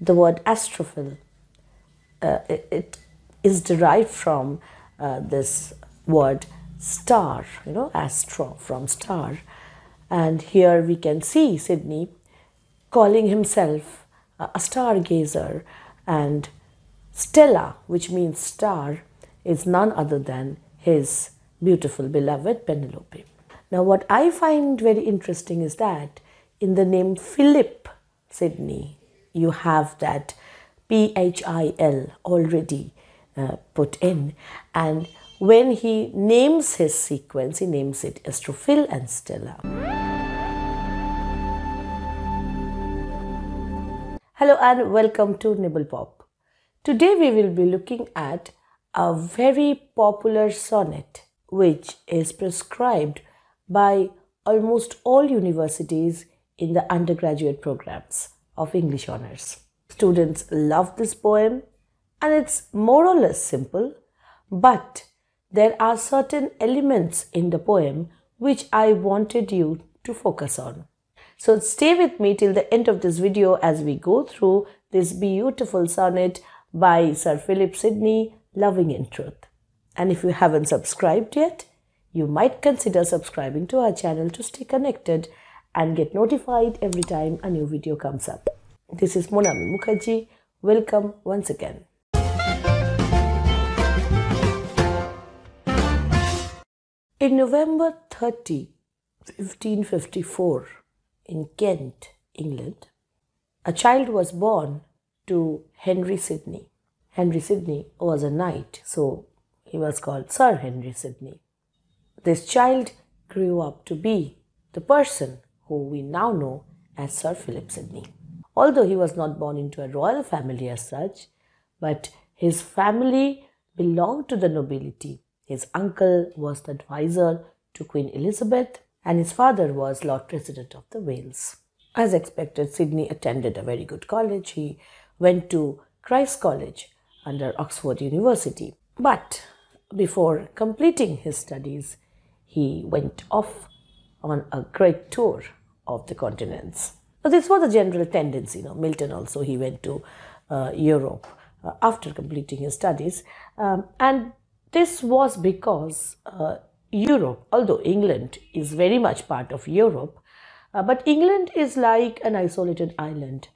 the word astrophil. Uh, it, it is derived from uh, this word star, you know, astro from star. And here we can see Sidney calling himself a stargazer and Stella, which means star, is none other than his beautiful beloved Penelope. Now, what I find very interesting is that in the name Philip Sidney, you have that P H I L already uh, put in, and when he names his sequence, he names it Astrophil and Stella. Hello and welcome to Nibble Pop. Today we will be looking at a very popular sonnet which is prescribed by almost all universities in the undergraduate programs of English honors. Students love this poem and it's more or less simple, but there are certain elements in the poem which I wanted you to focus on. So stay with me till the end of this video as we go through this beautiful sonnet by Sir Philip Sidney, Loving in Truth. And if you haven't subscribed yet, you might consider subscribing to our channel to stay connected and get notified every time a new video comes up. This is Monami Mukherjee. Welcome once again. In November 30, 1554, in Kent, England, a child was born to Henry Sidney. Henry Sidney was a knight, so he was called Sir Henry Sidney. This child grew up to be the person who we now know as Sir Philip Sidney. Although he was not born into a royal family as such, but his family belonged to the nobility. His uncle was the advisor to Queen Elizabeth, and his father was Lord President of the Wales. As expected, Sidney attended a very good college. He went to Christ's College under Oxford University. But before completing his studies, he went off on a great tour of the continents. This was a general tendency. You know, Milton also he went to uh, Europe uh, after completing his studies, um, and this was because uh, Europe, although England is very much part of Europe, uh, but England is like an isolated island.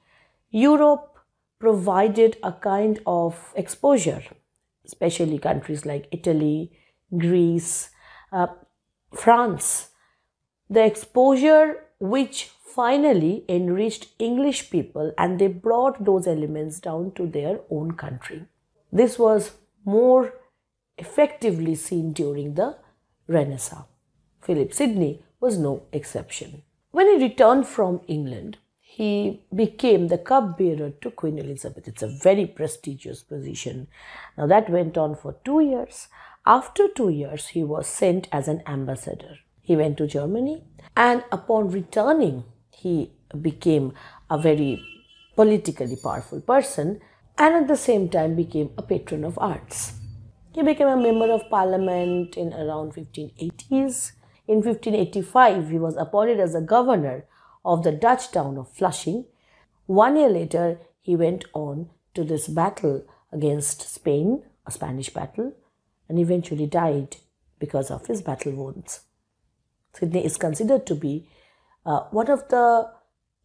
Europe provided a kind of exposure, especially countries like Italy, Greece, uh, France, the exposure which finally enriched English people and they brought those elements down to their own country. This was more effectively seen during the Renaissance. Philip Sidney was no exception. When he returned from England, he became the cupbearer to Queen Elizabeth. It's a very prestigious position. Now, that went on for two years. After two years, he was sent as an ambassador. He went to Germany, and upon returning, he became a very politically powerful person and at the same time became a patron of arts. He became a member of parliament in around 1580s. In 1585, he was appointed as a governor of the Dutch town of Flushing. One year later, he went on to this battle against Spain, a Spanish battle, and eventually died because of his battle wounds. Sidney is considered to be uh, one of the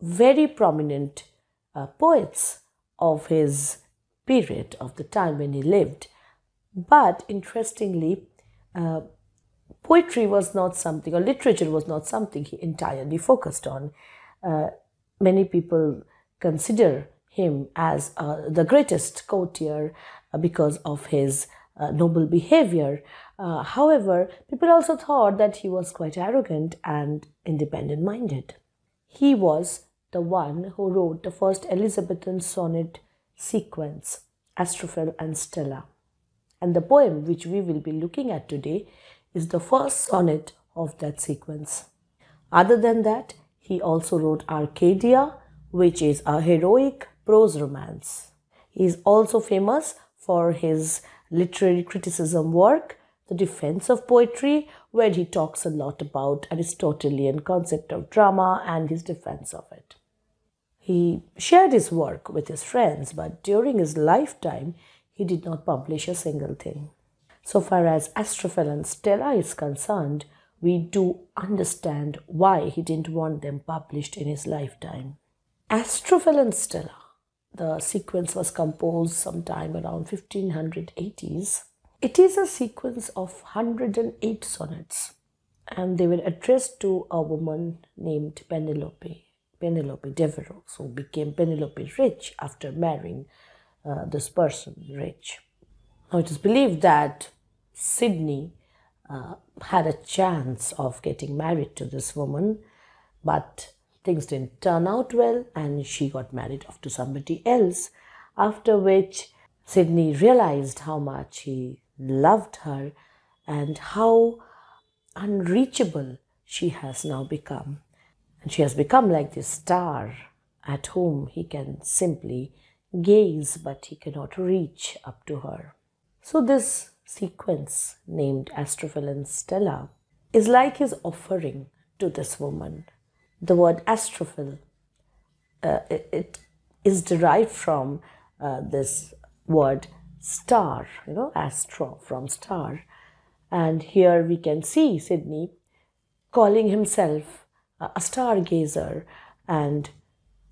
very prominent uh, poets of his period, of the time when he lived. But interestingly, uh, poetry was not something, or literature was not something he entirely focused on. Uh, many people consider him as uh, the greatest courtier uh, because of his noble behavior. Uh, however, people also thought that he was quite arrogant and independent minded. He was the one who wrote the first Elizabethan sonnet sequence, Astrophel and Stella. And the poem which we will be looking at today is the first sonnet of that sequence. Other than that, he also wrote Arcadia, which is a heroic prose romance. He is also famous for his literary criticism work, The Defense of Poetry, where he talks a lot about Aristotelian concept of drama and his defense of it. He shared his work with his friends, but during his lifetime, he did not publish a single thing. So far as Astrophel and Stella is concerned, we do understand why he didn't want them published in his lifetime. Astrophel and Stella, the sequence was composed sometime around 1580s. It is a sequence of 108 sonnets and they were addressed to a woman named Penelope, Penelope Devereux, who became Penelope Rich after marrying uh, this person, Rich. Now it is believed that Sidney uh, had a chance of getting married to this woman, but things didn't turn out well and she got married off to somebody else. After which, Sidney realized how much he loved her and how unreachable she has now become. And she has become like this star at whom he can simply gaze, but he cannot reach up to her. So, this sequence named Astrophel and Stella is like his offering to this woman. The word astrophil. uh, it, it is derived from uh, this word star, you know, astro from star. And here we can see Sidney calling himself a stargazer and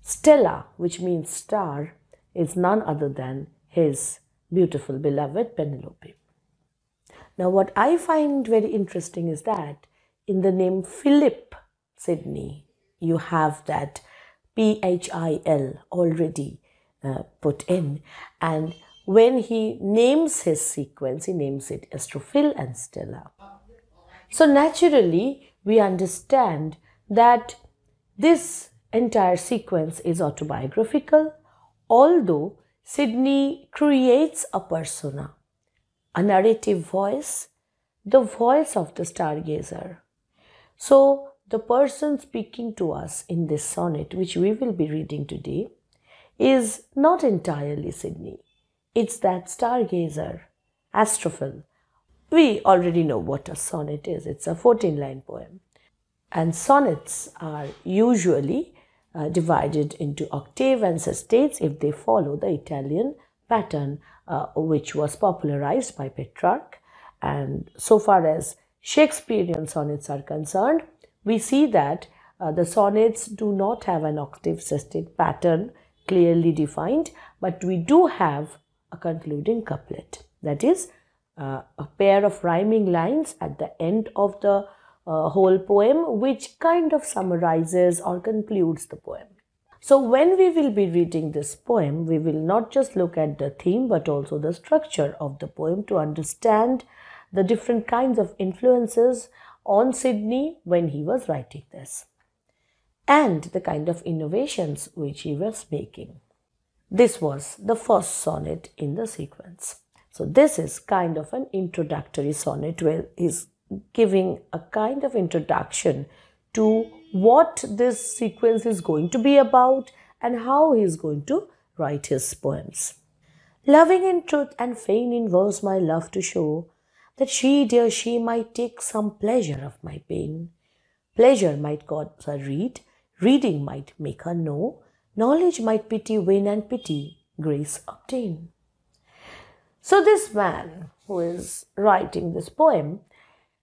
Stella, which means star, is none other than his beautiful beloved Penelope. Now, what I find very interesting is that in the name Philip Sidney, you have that P H I L already uh, put in. And when he names his sequence, he names it Astrophil and Stella. So, naturally, we understand that this entire sequence is autobiographical, although Sidney creates a persona, a narrative voice, the voice of the stargazer. So, the person speaking to us in this sonnet, which we will be reading today, is not entirely Sidney. It's that stargazer, Astrophil. We already know what a sonnet is. It's a 14 line poem. And sonnets are usually uh, divided into octave and sestets if they follow the Italian pattern, uh, which was popularized by Petrarch. And so far as Shakespearean sonnets are concerned, we see that uh, the sonnets do not have an octave sestet pattern clearly defined, but we do have a concluding couplet. That is, uh, a pair of rhyming lines at the end of the uh, whole poem which kind of summarizes or concludes the poem. So, when we will be reading this poem, we will not just look at the theme but also the structure of the poem to understand the different kinds of influences on Sidney when he was writing this and the kind of innovations which he was making. This was the first sonnet in the sequence. So, this is kind of an introductory sonnet where he's giving a kind of introduction to what this sequence is going to be about and how he is going to write his poems. Loving in truth and fain in verse my love to show, that she, dear, she might take some pleasure of my pain. Pleasure might cause her read, reading might make her know, knowledge might pity win and pity grace obtain. So this man who is writing this poem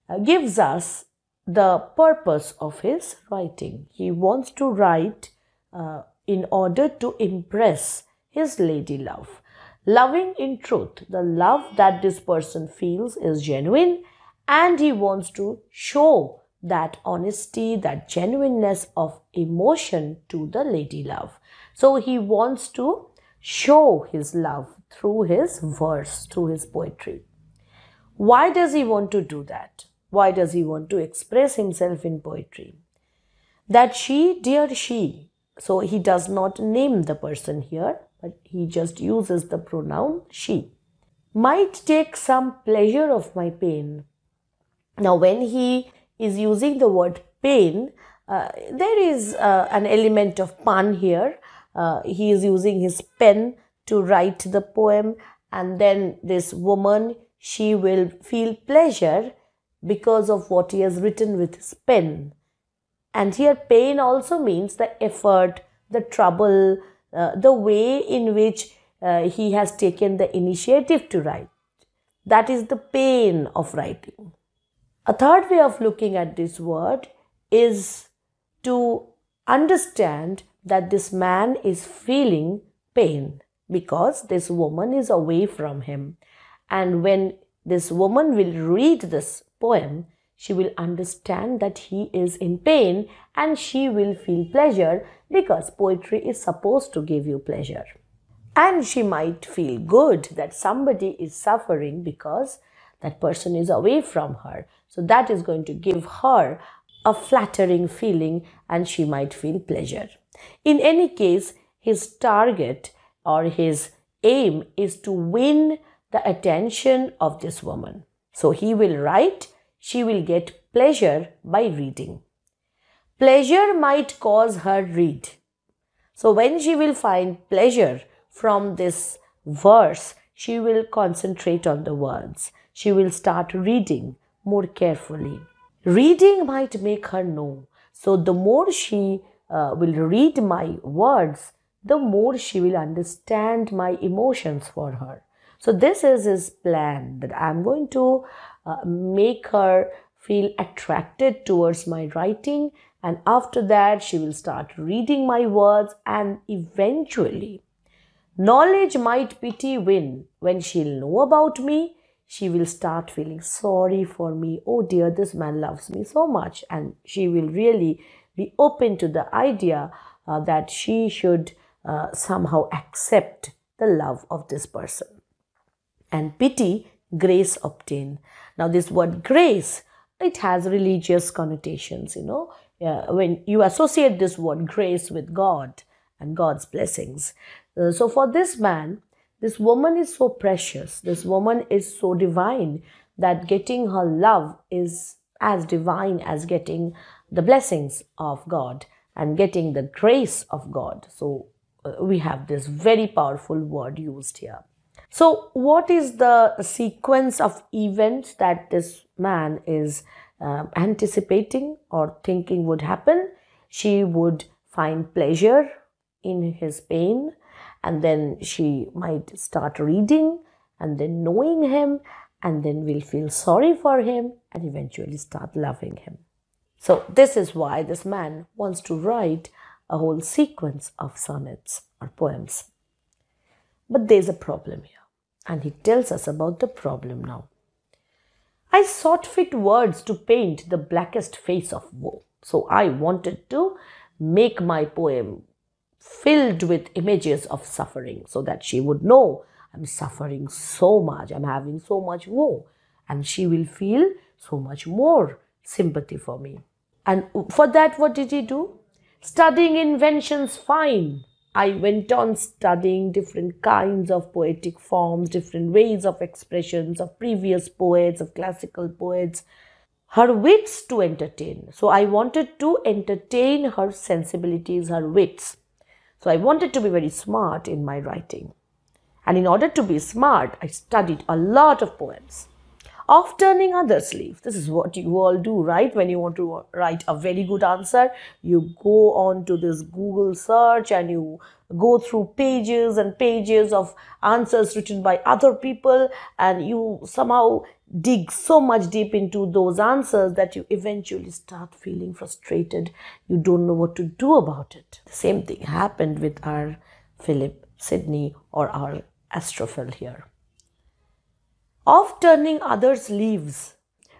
uh, gives us the purpose of his writing. He wants to write uh, in order to impress his lady love. Loving in truth, the love that this person feels is genuine, and he wants to show that honesty, that genuineness of emotion to the lady love. So he wants to show his love through his verse, through his poetry. Why does he want to do that? Why does he want to express himself in poetry? That she, dear she, so he does not name the person here, but he just uses the pronoun she, might take some pleasure of my pain. Now, when he is using the word pain, uh, there is uh, an element of pun here. Uh, he is using his pen to write the poem, and then this woman, she will feel pleasure because of what he has written with his pen. And here, pain also means the effort, the trouble, the way in which uh, he has taken the initiative to write. That is the pain of writing. A third way of looking at this word is to understand that this man is feeling pain because this woman is away from him. And when this woman will read this poem, she will understand that he is in pain and she will feel pleasure because poetry is supposed to give you pleasure. And she might feel good that somebody is suffering because that person is away from her. So that is going to give her a flattering feeling and she might feel pleasure. In any case, his target or his aim is to win the attention of this woman. So he will write, she will get pleasure by reading. Pleasure might cause her read. So when she will find pleasure from this verse, she will concentrate on the words. She will start reading more carefully. Reading might make her know. So the more she uh, will read my words, the more she will understand my emotions for her. So this is his plan that I'm going to uh, make her feel attracted towards my writing and after that she will start reading my words and eventually knowledge might pity win when she'll know about me she will start feeling sorry for me. Oh dear, this man loves me so much. And she will really be open to the idea uh, that she should uh, somehow accept the love of this person. And pity, grace obtain. Now, this word grace, it has religious connotations, you know. Uh, when you associate this word grace with God and God's blessings. Uh, so, for this man, this woman is so precious. This woman is so divine that getting her love is as divine as getting the blessings of God and getting the grace of God. So uh, we have this very powerful word used here. So, what is the sequence of events that this man is uh, anticipating or thinking would happen? She would find pleasure in his pain and then she might start reading and then knowing him and then will feel sorry for him and eventually start loving him. So, this is why this man wants to write a whole sequence of sonnets or poems. But there's a problem here, and he tells us about the problem now. I sought fit words to paint the blackest face of woe. So, I wanted to make my poem filled with images of suffering so that she would know I'm suffering so much, I'm having so much woe, and she will feel so much more sympathy for me. And for that, what did he do? Studying inventions fine. I went on studying different kinds of poetic forms, different ways of expressions of previous poets, of classical poets, her wits to entertain. So I wanted to entertain her sensibilities, her wits. So I wanted to be very smart in my writing. And in order to be smart, I studied a lot of poems of turning others' leaves. This is what you all do, right? When you want to write a very good answer, you go on to this Google search and you go through pages and pages of answers written by other people and you somehow dig so much deep into those answers that you eventually start feeling frustrated. You don't know what to do about it. The same thing happened with our Philip Sidney or our Astrophel here. Of turning others' leaves.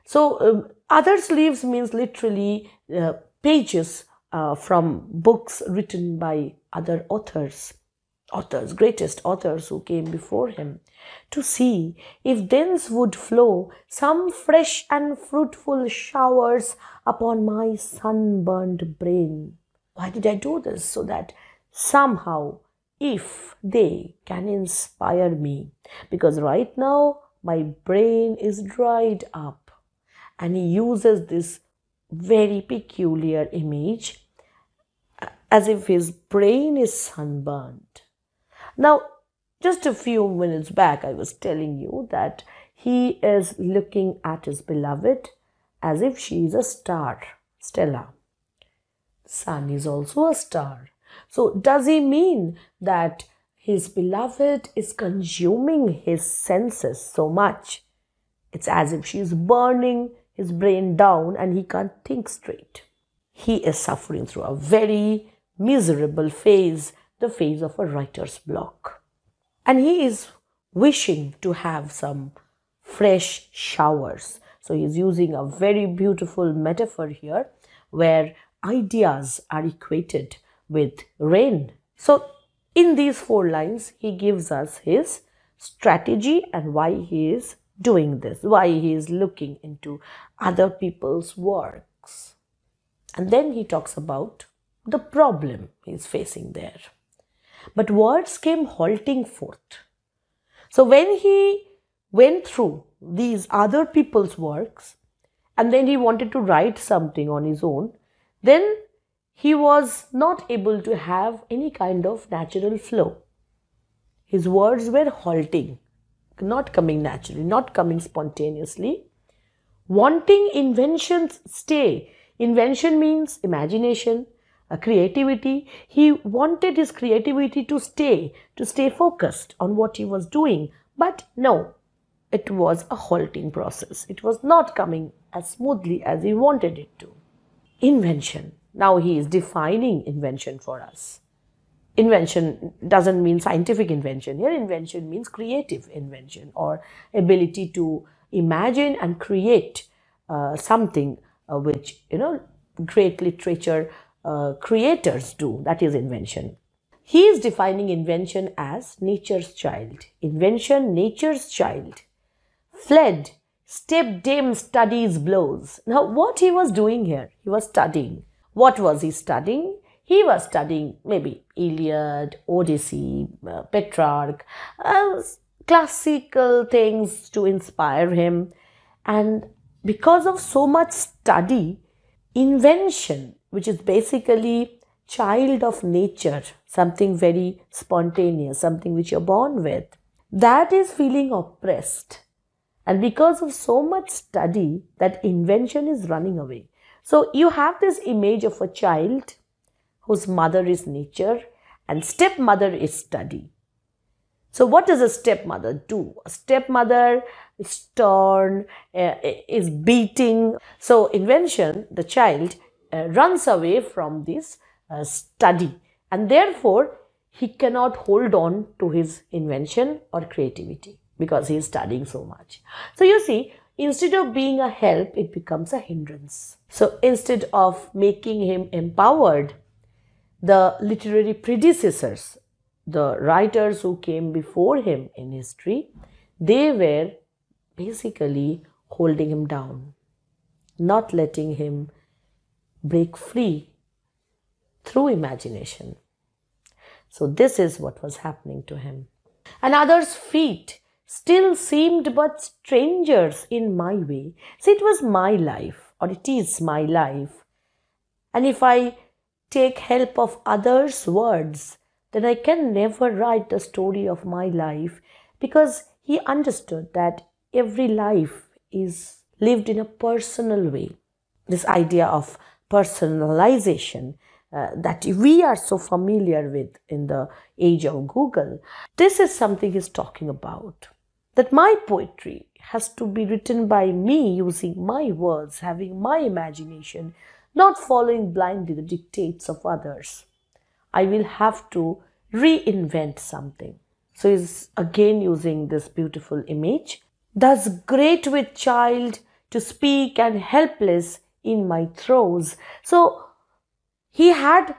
So, um, others' leaves means literally uh, pages uh, from books written by other authors authors, greatest authors who came before him, to see if thence would flow some fresh and fruitful showers upon my sunburned brain. Why did I do this? So that somehow, if they can inspire me, because right now my brain is dried up, and he uses this very peculiar image uh, as if his brain is sunburned now, just a few minutes back, I was telling you that he is looking at his beloved as if she is a star, Stella. Sun is also a star. So, does he mean that his beloved is consuming his senses so much? It's as if she is burning his brain down and he can't think straight. He is suffering through a very miserable phase, the phase of a writer's block. And he is wishing to have some fresh showers. So he's using a very beautiful metaphor here where ideas are equated with rain. So in these four lines, he gives us his strategy and why he is doing this, why he is looking into other people's works. And then he talks about the problem he is facing there. But words came halting forth. So when he went through these other people's works and then he wanted to write something on his own, then he was not able to have any kind of natural flow. His words were halting not coming naturally, not coming spontaneously. Wanting inventions stay. Invention means imagination, a creativity. He wanted his creativity to stay, to stay focused on what he was doing. But no, it was a halting process. It was not coming as smoothly as he wanted it to. Invention. Now he is defining invention for us. Invention doesn't mean scientific invention. Here invention means creative invention or ability to imagine and create uh, something uh, which you know great literature uh, creators do. That is invention. He is defining invention as nature's child. Invention nature's child. Fled. Step dame studies blows. Now what he was doing here? He was studying what was he studying he was studying maybe Iliad, Odyssey, uh, Petrarch, uh, classical things to inspire him. And because of so much study, invention, which is basically child of nature, something very spontaneous, something which you're born with, that is feeling oppressed. And because of so much study, that invention is running away. So you have this image of a child whose mother is nature and stepmother is study. So what does a stepmother do? A stepmother is stern, uh, is beating. So invention, the child uh, runs away from this uh, study and therefore he cannot hold on to his invention or creativity because he is studying so much. So you see, instead of being a help, it becomes a hindrance. So instead of making him empowered, the literary predecessors, the writers who came before him in history, they were basically holding him down, not letting him break free through imagination. So, this is what was happening to him. And others' feet still seemed but strangers in my way. See, it was my life, or it is my life. And if I take help of others' words, then I can never write the story of my life because he understood that every life is lived in a personal way. This idea of personalization uh, that we are so familiar with in the age of Google, this is something he's talking about. That my poetry has to be written by me using my words, having my imagination, not following blindly the dictates of others. I will have to reinvent something. So he's again using this beautiful image. Thus great with child to speak and helpless in my throes. So he had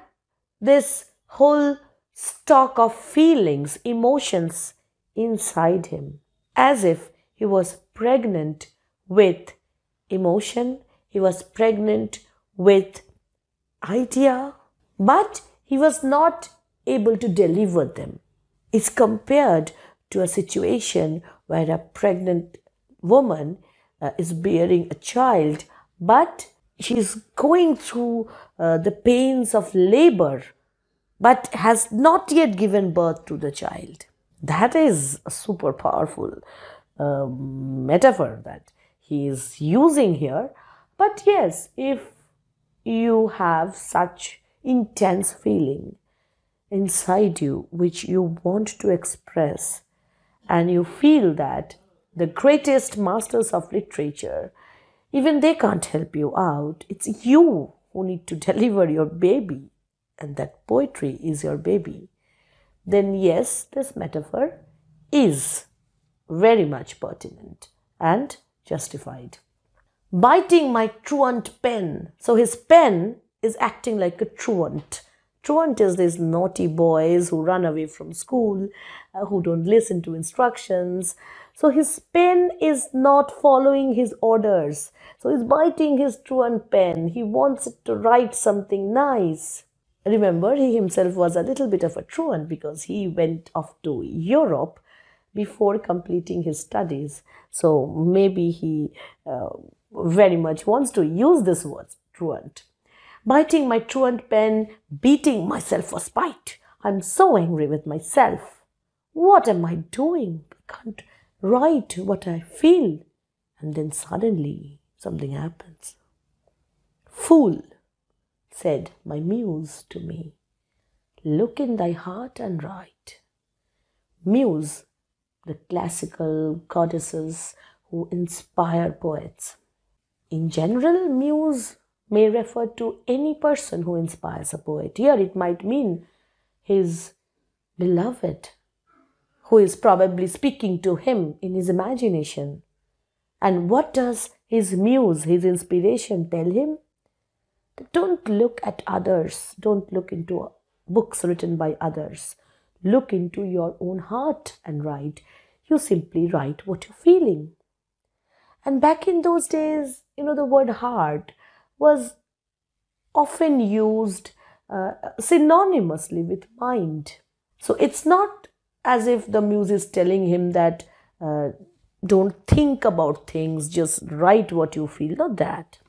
this whole stock of feelings, emotions inside him, as if he was pregnant with emotion, he was pregnant with idea, but he was not able to deliver them. It's compared to a situation where a pregnant woman uh, is bearing a child, but she's going through uh, the pains of labor, but has not yet given birth to the child. That is a super powerful uh, metaphor that he is using here. But yes, if you have such intense feeling inside you which you want to express, and you feel that the greatest masters of literature, even they can't help you out. It's you who need to deliver your baby, and that poetry is your baby. Then, yes, this metaphor is very much pertinent and justified. Biting my truant pen. So his pen is acting like a truant. Truant is these naughty boys who run away from school, uh, who don't listen to instructions. So his pen is not following his orders. So he's biting his truant pen. He wants it to write something nice. Remember, he himself was a little bit of a truant because he went off to Europe before completing his studies. So maybe he uh, very much wants to use this word, truant. Biting my truant pen, beating myself for spite. I'm so angry with myself. What am I doing? I can't write what I feel. And then suddenly something happens. Fool, said my muse to me, look in thy heart and write. Muse, the classical goddesses who inspire poets. In general, muse may refer to any person who inspires a poet. Here it might mean his beloved, who is probably speaking to him in his imagination. And what does his muse, his inspiration tell him? Don't look at others, don't look into books written by others. Look into your own heart and write. You simply write what you're feeling. And back in those days, you know, the word heart was often used uh, synonymously with mind. So it's not as if the muse is telling him that uh, don't think about things, just write what you feel. Not that.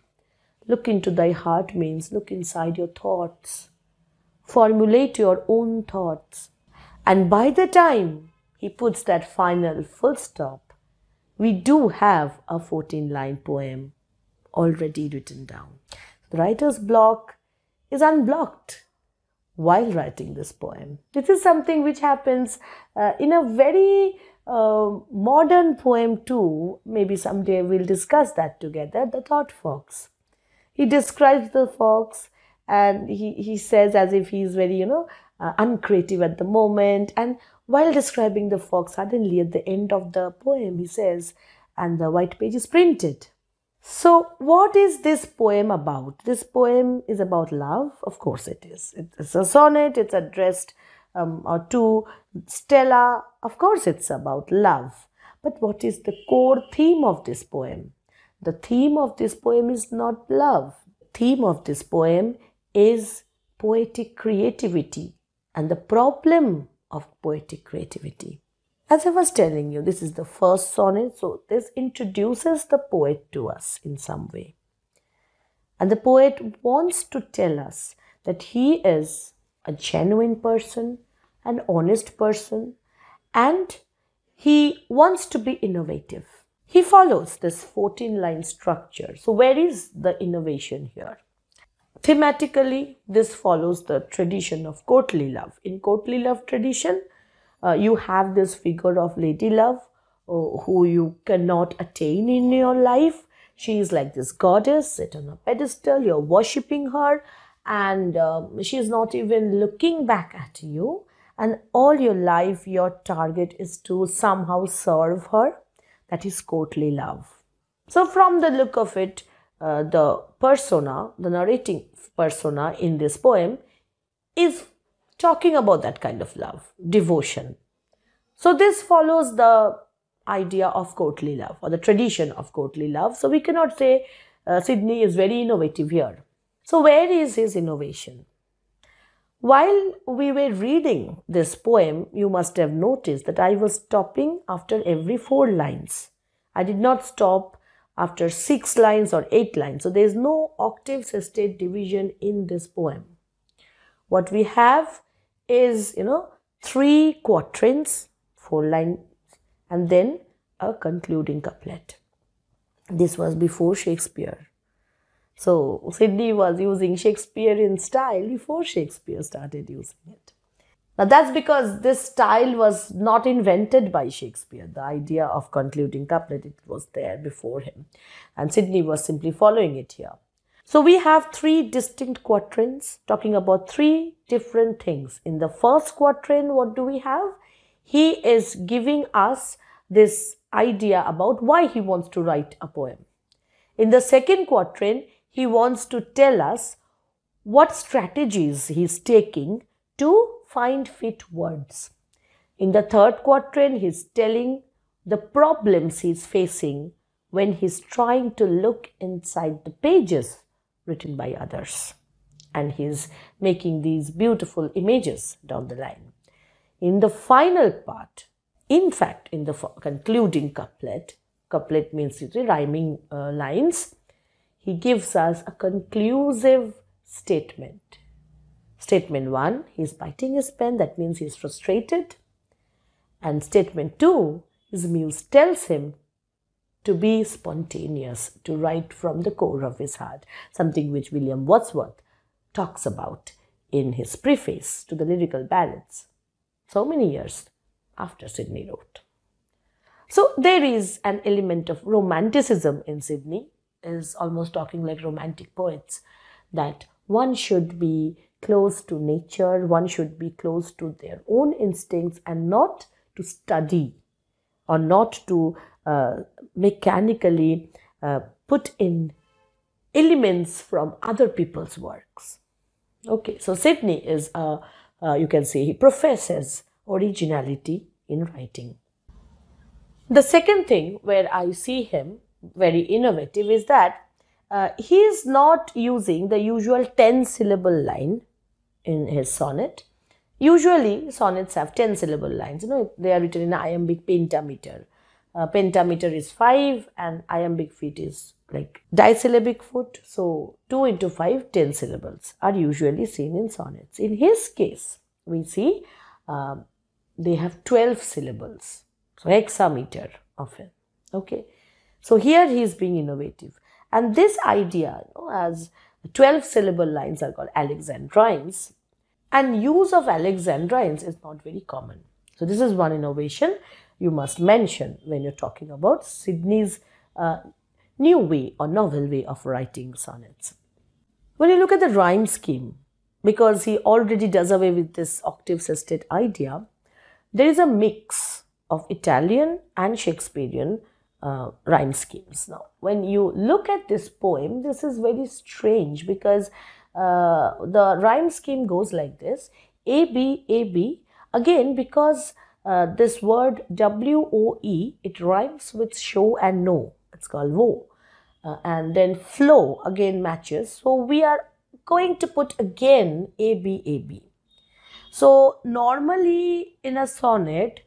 Look into thy heart means look inside your thoughts, formulate your own thoughts. And by the time he puts that final full stop, we do have a 14 line poem already written down. The writer's block is unblocked while writing this poem. This is something which happens uh, in a very uh, modern poem too. Maybe someday we'll discuss that together. The Thought Fox. He describes the fox and he, he says as if he's very, you know, uh, uncreative at the moment. And while describing the fox, suddenly at the end of the poem, he says, and the white page is printed. So, what is this poem about? This poem is about love. Of course, it is. It's a sonnet. It's addressed um, to Stella. Of course, it's about love. But what is the core theme of this poem? The theme of this poem is not love. The theme of this poem is poetic creativity and the problem of poetic creativity. As I was telling you, this is the first sonnet, so this introduces the poet to us in some way. And the poet wants to tell us that he is a genuine person, an honest person, and he wants to be innovative. He follows this 14 line structure. So, where is the innovation here? Thematically, this follows the tradition of courtly love. In courtly love tradition, uh, you have this figure of Lady Love uh, who you cannot attain in your life. She is like this goddess sit on a pedestal, you're worshipping her, and um, she is not even looking back at you. And all your life, your target is to somehow serve her. That is courtly love. So, from the look of it, uh, the persona, the narrating persona in this poem, is talking about that kind of love, devotion. So, this follows the idea of courtly love or the tradition of courtly love. So, we cannot say uh, Sidney is very innovative here. So, where is his innovation? While we were reading this poem, you must have noticed that I was stopping after every four lines. I did not stop after six lines or eight lines. So, there is no octave sestet division in this poem. What we have is, you know, three quatrains, four lines, and then a concluding couplet. This was before Shakespeare. So Sidney was using Shakespearean style before Shakespeare started using it. Now that's because this style was not invented by Shakespeare. The idea of concluding couplet it was there before him, and Sidney was simply following it here. So we have three distinct quatrains talking about three different things. In the first quatrain, what do we have? He is giving us this idea about why he wants to write a poem. In the second quatrain, he wants to tell us what strategies he's taking to find fit words. In the third quatrain, he's telling the problems he's facing when he's trying to look inside the pages written by others. And he's making these beautiful images down the line. In the final part, in fact, in the concluding couplet, couplet means the rhyming uh, lines, he gives us a conclusive statement. Statement 1, he's biting his pen, that means he's frustrated. And statement 2, his muse tells him to be spontaneous, to write from the core of his heart, something which William Wordsworth talks about in his preface to the lyrical ballads so many years after Sidney wrote. So there is an element of romanticism in Sidney, is almost talking like romantic poets, that one should be close to nature, one should be close to their own instincts and not to study or not to uh, mechanically uh, put in elements from other people's works. Okay, so Sidney is, uh, you can say, he professes originality in writing. The second thing where I see him very innovative is that uh, he is not using the usual 10 syllable line in his sonnet. Usually, sonnets have 10 syllable lines. You know, they are written in iambic pentameter. Uh, pentameter is 5 and iambic feet is like disyllabic foot. So, 2 into 5, 10 syllables are usually seen in sonnets. In his case, we see uh, they have 12 syllables. So, hexameter often. Okay. So, here he is being innovative. And this idea, you know, as 12 syllable lines are called alexandrines, and use of alexandrines is not very common. So, this is one innovation you must mention when you're talking about Sidney's uh, new way or novel way of writing sonnets. When you look at the rhyme scheme, because he already does away with this octave sestet idea, there is a mix of Italian and Shakespearean uh, rhyme schemes. Now, when you look at this poem, this is very strange because uh, the rhyme scheme goes like this A, B, A, B. Again, because uh, this word W, O, E, it rhymes with show and know. It's called wo. Uh, and then flow again matches. So, we are going to put again A, B, A, B. So, normally in a sonnet,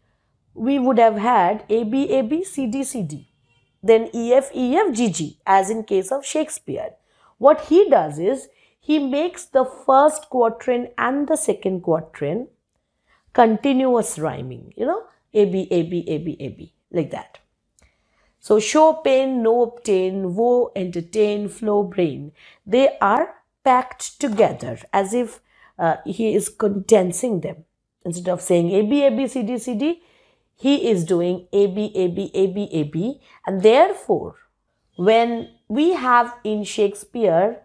we would have had A, B, A, B, C, D, C, D. Then E, F, E, F, G, G, as in case of Shakespeare. What he does is, he makes the first quatrain and the second quatrain continuous rhyming, you know, A, B, A, B, A, B, A, B, like that. So, show pain, no obtain, woe, entertain, flow, brain. They are packed together as if uh, he is condensing them. Instead of saying A, B, A, B, C, D, C, D, he is doing A, B, A, B, A, B, A, B. And therefore, when we have in Shakespeare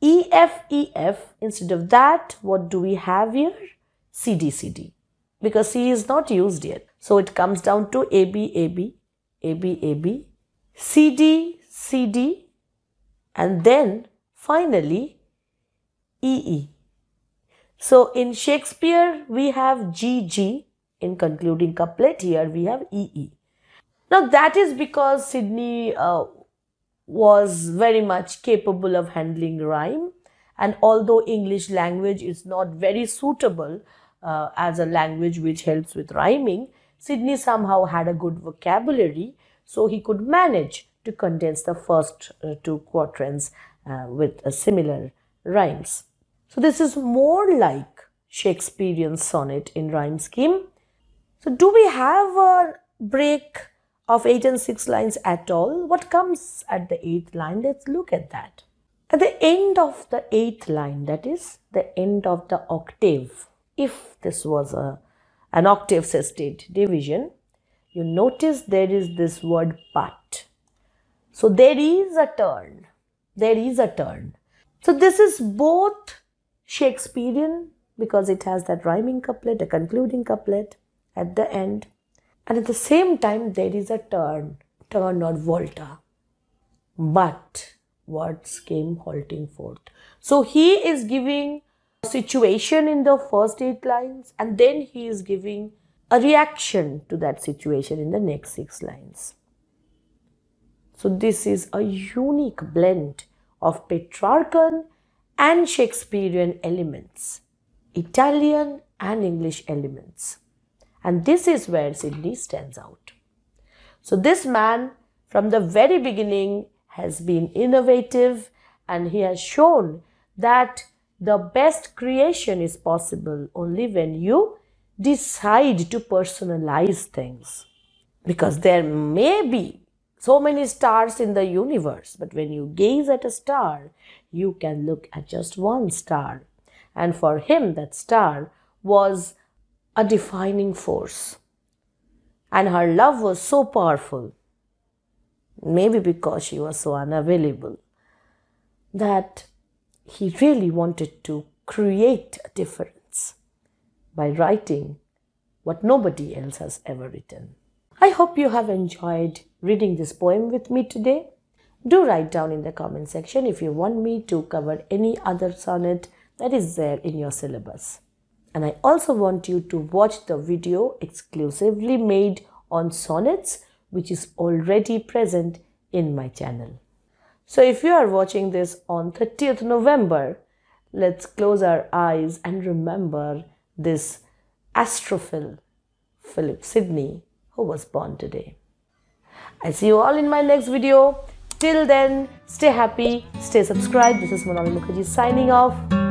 E, F, E, F, instead of that, what do we have here? C, D, C, D. Because C is not used yet. So it comes down to A, B, A, B, A, B, A, B, C, D, C, D, and then finally E, E. So in Shakespeare, we have GG in concluding couplet. Here we have EE. Now that is because Sidney uh, was very much capable of handling rhyme. And although English language is not very suitable uh, as a language which helps with rhyming, Sidney somehow had a good vocabulary, so he could manage to condense the first uh, two quatrains uh, with similar rhymes. So this is more like Shakespearean sonnet in rhyme scheme. So do we have a break of 8 and 6 lines at all? What comes at the 8th line? Let's look at that. At the end of the 8th line, that is the end of the octave, if this was a, an octave sestet division, you notice there is this word but. So there is a turn. There is a turn. So this is both Shakespearean because it has that rhyming couplet, a concluding couplet at the end. And at the same time, there is a turn, turn or volta. But words came halting forth. So he is giving a situation in the first eight lines and then he is giving a reaction to that situation in the next six lines. So this is a unique blend of Petrarchan and Shakespearean elements, Italian and English elements. And this is where Sidney stands out. So this man from the very beginning has been innovative and he has shown that the best creation is possible only when you decide to personalize things. Because there may be so many stars in the universe, but when you gaze at a star, you can look at just one star. And for him, that star was a defining force. And her love was so powerful, maybe because she was so unavailable, that he really wanted to create a difference by writing what nobody else has ever written. I hope you have enjoyed reading this poem with me today. Do write down in the comment section if you want me to cover any other sonnet that is there in your syllabus. And I also want you to watch the video exclusively made on sonnets which is already present in my channel. So if you are watching this on 30th November, let's close our eyes and remember this astrophil, Philip Sidney, who was born today. I see you all in my next video. Till then, stay happy, stay subscribed. This is Monami Mukherjee signing off.